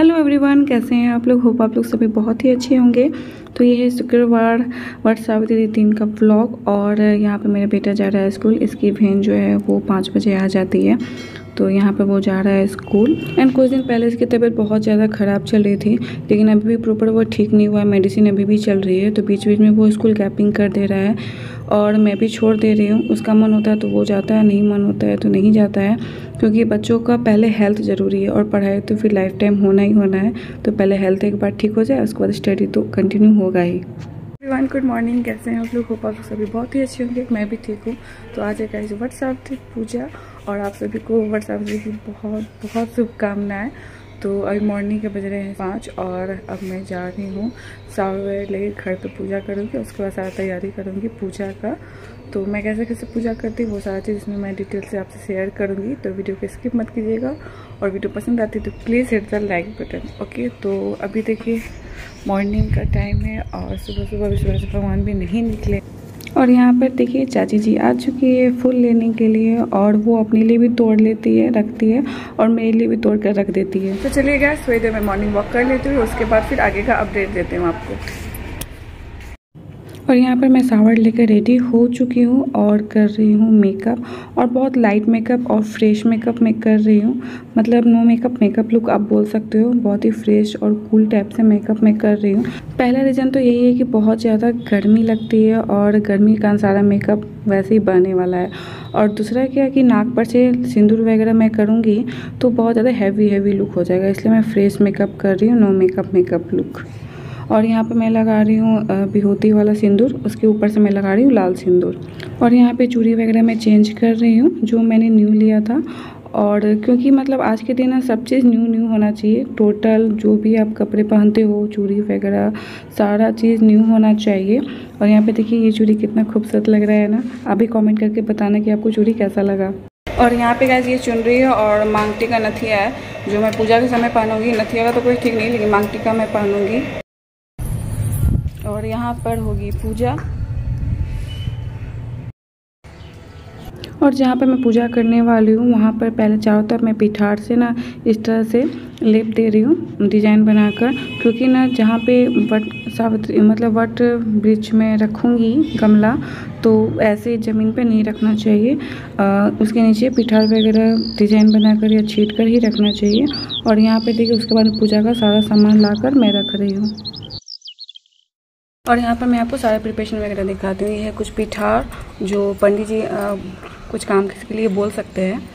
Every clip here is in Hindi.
हेलो एवरीवन कैसे हैं आप लोग? होप आप लोग सभी बहुत ही अच्छे होंगे। तो ये है शुक्रवार वट सावित्री तीन का ब्लॉग और यहाँ पे मेरा बेटा जा रहा है स्कूल इसकी बहन जो है वो पाँच बजे आ जाती है। तो यहाँ पे वो जा रहा है स्कूल एंड कुछ दिन पहले इसकी तबीयत बहुत ज़्यादा ख़राब चल रही थी, लेकिन अभी भी प्रॉपर वो ठीक नहीं हुआ। मेडिसिन अभी भी चल रही है तो बीच बीच में वो स्कूल गैपिंग कर दे रहा है। और मैं भी छोड़ दे रही हूँ। उसका मन होता है तो वो जाता है, नहीं मन होता है तो नहीं जाता है। क्योंकि बच्चों का पहले हेल्थ ज़रूरी है और पढ़ाई तो फिर लाइफ टाइम होना ही होना है। तो पहले हेल्थ एक बार ठीक हो जाए, उसके बाद स्टडी तो कंटिन्यू होगा ही। वन गुड मॉर्निंग कैसे हैं आप लोग? होप आप सभी बहुत ही अच्छे होंगे। मैं भी ठीक हूँ। तो आज एक व्हाट्सएप पूजा और आप सभी को व्हाट्सएप की बहुत बहुत शुभकामनाएँ। तो अभी मॉर्निंग के बज रहे हैं पाँच और अब मैं जा रही हूँ। सावर ले घर पे पूजा करूँगी, उसके बाद सारा तैयारी करूँगी पूजा का। तो मैं कैसे कैसे पूजा करती हूँ, वो सारा चीज़ इसमें मैं डिटेल से आपसे शेयर करूँगी। तो वीडियो को स्किप मत कीजिएगा और वीडियो पसंद आती तो please hit the like button okay तो अभी देखिए मॉर्निंग का टाइम है और सुबह सुबह विश्वास भगवान भी नहीं निकले। और यहाँ पर देखिए चाची जी आ चुकी है फूल लेने के लिए और वो अपने लिए भी तोड़ लेती है, रखती है और मेरे लिए भी तोड़ कर रख देती है। तो चलिए गया थोड़ी देर में मॉर्निंग वॉक कर लेती हूँ, उसके बाद फिर आगे का अपडेट देती हूँ आपको। और यहाँ पर मैं सावर लेकर रेडी हो चुकी हूँ और कर रही हूँ मेकअप और बहुत लाइट मेकअप और फ्रेश मेकअप मैं कर रही हूँ। मतलब नो मेकअप मेकअप लुक आप बोल सकते हो। बहुत ही फ्रेश और कूल टाइप से मेकअप मैं कर रही हूँ। पहला रीज़न तो यही है कि बहुत ज़्यादा गर्मी लगती है और गर्मी का सारा मेकअप वैसे ही बने वाला है। और दूसरा क्या कि नाक पर से सिंदूर वगैरह मैं करूँगी तो बहुत ज़्यादा हैवी हैवी लुक हो जाएगा। इसलिए मैं फ्रेश मेकअप कर रही हूँ नो मेकअप मेकअप लुक और यहाँ पे मैं लगा रही हूँ बिहोती वाला सिंदूर, उसके ऊपर से मैं लगा रही हूँ लाल सिंदूर। और यहाँ पे चूड़ी वगैरह मैं चेंज कर रही हूँ, जो मैंने न्यू लिया था। और क्योंकि मतलब आज के दिन सब चीज़ न्यू न्यू होना चाहिए, टोटल जो भी आप कपड़े पहनते हो, चूड़ी वगैरह, सारा चीज़ न्यू होना चाहिए। और यहाँ पे देखिए ये चूड़ी कितना खूबसूरत लग रहा है ना अभी कमेंट करके बताना कि आपको चूड़ी कैसा लगा। और यहाँ पे गैस ये चुन रही है और मांगटी का नथिया है, जो मैं पूजा के समय पहनूँगी। नथिया का तो कोई ठीक नहीं, लेकिन मांगटी का मैं पहनूँगी। और यहाँ पर होगी पूजा। और जहाँ पर मैं पूजा करने वाली हूँ वहाँ पर पहले चारों तरफ़ मैं पिठार से ना इस तरह से लेप दे रही हूँ डिज़ाइन बनाकर। क्योंकि ना जहाँ पे वट सावित्री मतलब वट ब्रिज में रखूँगी गमला तो ऐसे ज़मीन पे नहीं रखना चाहिए। आ, उसके नीचे पिठार वगैरह डिज़ाइन बनाकर या छीट कर ही रखना चाहिए। और यहाँ पे देखिए उसके बाद पूजा का सारा सामान लाकर मैं रख रही हूँ। और यहाँ पर मैं आपको सारे प्रिपरेशन वगैरह दिखाती हूँ। ये है कुछ पिठार जो पंडित जी आ, कुछ काम के लिए बोल सकते हैं।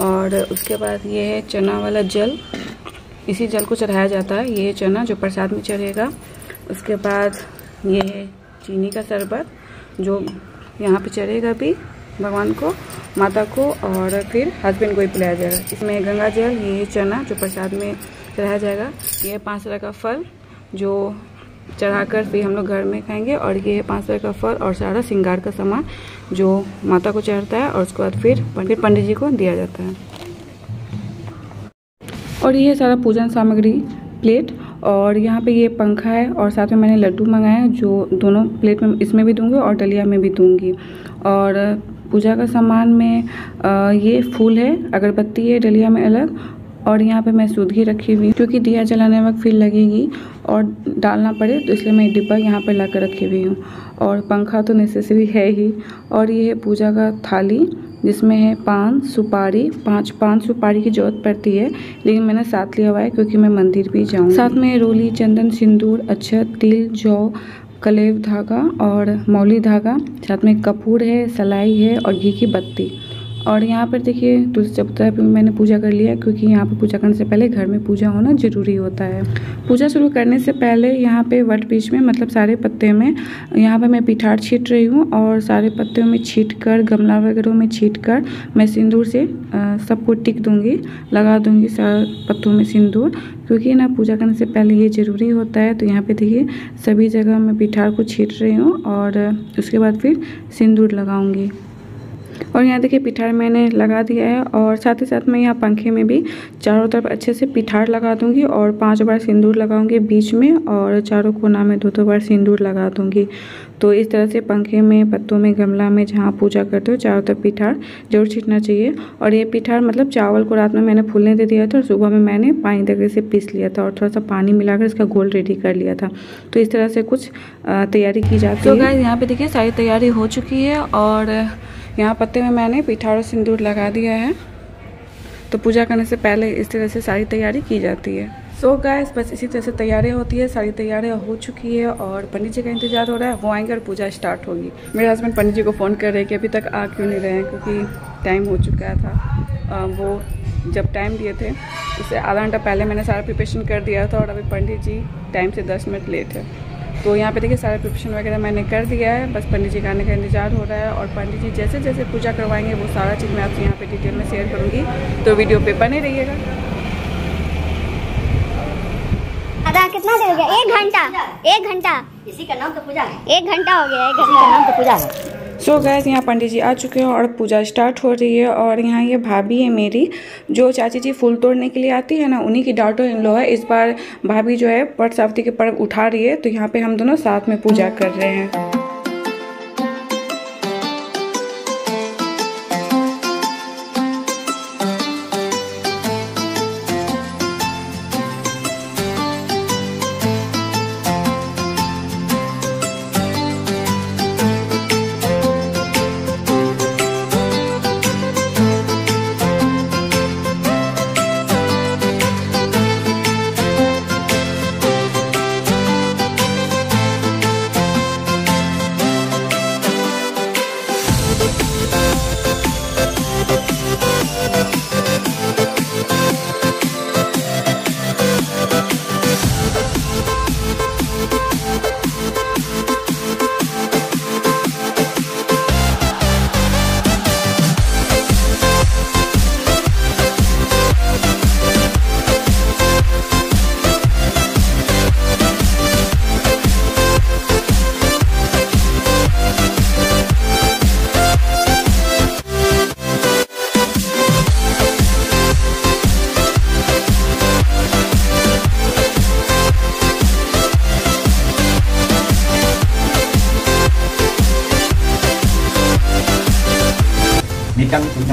और उसके बाद ये है चना वाला जल। इसी जल को चढ़ाया जाता है। ये चना जो प्रसाद में चढ़ेगा। उसके बाद ये है चीनी का शरबत जो यहाँ पे चढ़ेगा भी भगवान को माता को और फिर हस्बैंड को ही पिलाया जाएगा। इसमें गंगा जल ये चना जो प्रसाद में चढ़ाया जाएगा। ये पाँच तरह का फल जो चढ़ाकर फिर हम लोग घर में खाएँगे। और ये है पाँच सौ का फल और सारा श्रृंगार का सामान जो माता को चढ़ता है और उसके बाद फिर फिर पंडित जी को दिया जाता है। और ये सारा पूजन सामग्री प्लेट। और यहाँ पे ये पंखा है और साथ में मैंने लड्डू मंगाए हैं जो दोनों प्लेट में, इसमें भी दूँगी और डलिया में भी दूँगी। और पूजा का सामान में ये फूल है, अगरबत्ती है डलिया में अलग और यहाँ पे मैं सूदगी रखी हुई क्योंकि दिया जलाने वक्त फिर लगेगी और डालना पड़े तो इसलिए मैं डिब्बा यहाँ पर ला कर रखी हुई हूँ। और पंखा तो नेसेसरी है ही। और ये है पूजा का थाली, जिसमें है पान, सुपारी, पाँच, पान सुपारी की ज़रूरत पड़ती है, लेकिन मैंने साथ लिया हुआ है क्योंकि मैं मंदिर भी जाऊँ साथ में रोली, चंदन, सिंदूर, अक्षत, तिल, जौ, कलेव धागा और मौली धागा, साथ में कपूर है, सलाई है और घी की बत्ती। और यहाँ पर देखिए, तुलसी चबूतरा पे मैंने पूजा कर लिया, क्योंकि यहाँ पर पूजा करने से पहले घर में पूजा होना ज़रूरी होता है। पूजा शुरू करने से पहले यहाँ पे वट बीच में मतलब सारे पत्ते में, यहाँ पे मैं पिठार छीट रही हूँ और सारे पत्तों में छीट कर गमला वगैरह में छीट कर मैं सिंदूर से सबको टिक दूँगी, लगा दूँगी सारे पत्तों में सिंदूर, क्योंकि ना पूजा करने से पहले ये ज़रूरी होता है। तो यहाँ पर देखिए, सभी जगह मैं पिठार को छीट रही हूँ और उसके बाद फिर सिंदूर लगाऊँगी। और यहाँ देखिए पिठार मैंने लगा दिया है और साथ ही साथ मैं यहाँ पंखे में भी चारों तरफ़ अच्छे से पिठार लगा दूँगी और पाँच बार सिंदूर लगाऊँगी बीच में और चारों कोना में दो दो बार सिंदूर लगा दूँगी। तो इस तरह से पंखे में पत्तों में गमला में जहाँ पूजा करते हो चारों तरफ़ पिठार ज़रूर छीटना चाहिए। और ये पिठार मतलब चावल को रात में मैंने फूलने दे दिया था और सुबह में मैंने पानी दे से पीस लिया था और थोड़ा सा पानी मिलाकर इसका घोल रेडी कर लिया था। तो इस तरह से कुछ तैयारी की जाती तो है। तो यहाँ पे देखिए सारी तैयारी हो चुकी है और यहाँ पत्ते में मैंने और सिंदूर लगा दिया है। तो पूजा करने से पहले इस तरह से सारी तैयारी की जाती है। सो so गैस बस इसी तरह से तैयारियाँ होती है। सारी तैयारियाँ हो चुकी है और पंडित जी का इंतज़ार हो रहा है। वो आएँगे और पूजा स्टार्ट होगी। मेरे हस्बैंड पंडित जी को फ़ोन कर रहे हैं कि अभी तक आ क्यों नहीं रहे हैं? क्योंकि टाइम हो चुका था। आ, वो जब टाइम दिए थे उससे आधा घंटा पहले मैंने सारा प्रिपरेशन कर दिया था और अभी पंडित जी टाइम से दस मिनट लेट है। तो यहाँ पे देखिए सारा प्रिपरेशन वगैरह मैंने कर दिया है। बस पंडित जी का आने का इंतज़ार हो रहा है और पंडित जी जैसे जैसे पूजा करवाएँगे वो सारा चीज़ मैं आपसे यहाँ पे डिटेल में शेयर करूँगी। तो वीडियो पे बने रहिएगा। कितना देर हो गया? एक घंटा। एक घंटा। इसी का नाम तो पूजा है। एक घंटा हो गया एक घंटा। नाम तो पूजा है। सो गैस यहाँ पंडित जी आ चुके हैं और पूजा स्टार्ट हो रही है और यहाँ ये भाभी है मेरी, जो चाची जी फूल तोड़ने के लिए आती है ना, उन्हीं की डाटो इन लो है। इस बार भाभी जो है पट सावती के पर्व उठा रही है तो यहाँ पे हम दोनों साथ में पूजा कर रहे हैं।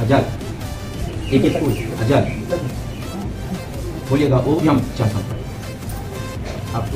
अजल। एक एक फूल अजल। बोलिएगा ओ यम। चार आप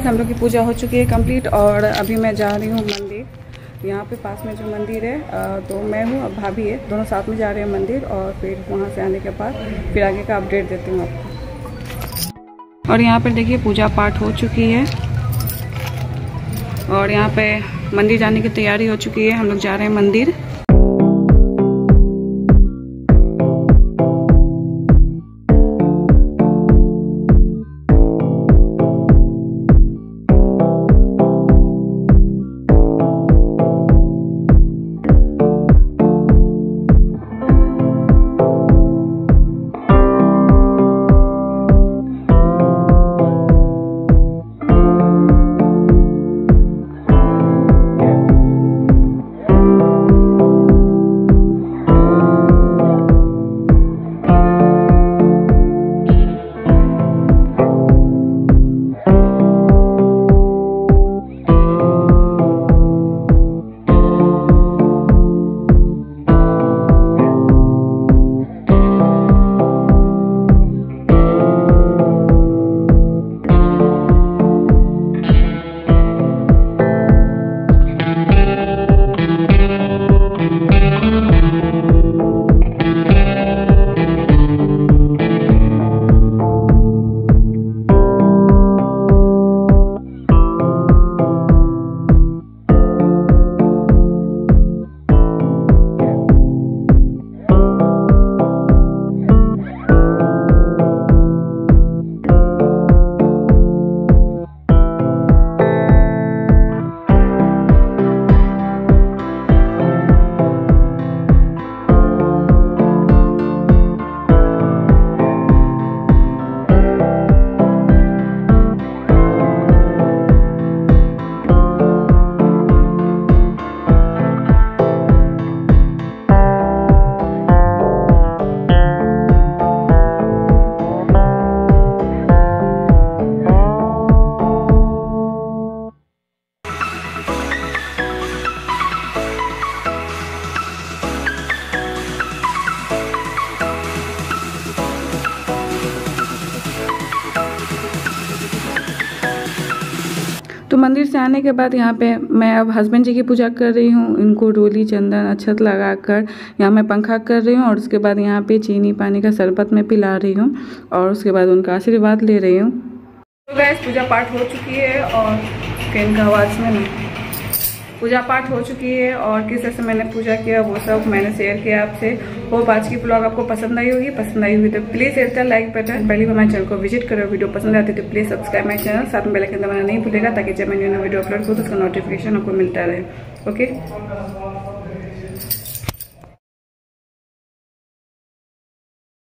गैस हम लोग की पूजा हो चुकी है कंप्लीट और अभी मैं जा रही हूँ मंदिर। यहाँ पे पास में जो मंदिर है तो मैं हूँ, अब भाभी है। दोनों साथ में जा रहे हैं मंदिर और फिर वहाँ से आने के बाद फिर आगे का अपडेट देती हूँ आपको। और यहाँ पर देखिए पूजा पाठ हो चुकी है। और यहाँ पे मंदिर जाने की तैयारी हो चुकी है। हम लोग जा रहे हैं मंदिर। मंदिर से आने के बाद यहाँ पे मैं अब हस्बैंड जी की पूजा कर रही हूँ। इनको डोली चंदन, अक्षत लगा कर यहाँ मैं पंखा कर रही हूँ और उसके बाद यहाँ पे चीनी पानी का शरबत मैं पिला रही हूँ और उसके बाद उनका आशीर्वाद ले रही हूँ। तो पूजा पाठ हो चुकी है और कहीं का आवाज़ में पूजा पाठ हो चुकी है और किस तरह से मैंने पूजा किया वो सब मैंने शेयर किया आपसे। होप आज की ब्लॉग आपको पसंद आई होगी। पसंद आई होगी तो प्लीज़ इसका लाइक बटन पहली बार हमारे चैनल को विज़िट करो। वीडियो पसंद आती तो प्लीज़ सब्सक्राइब माई चैनल साथ में बेलाइन दबाना नहीं भूलेगा ताकि जब मैं न्यू वीडियो अपलोड करूँ तो उसका नोटिफिकेशन आपको मिलता रहे। ओके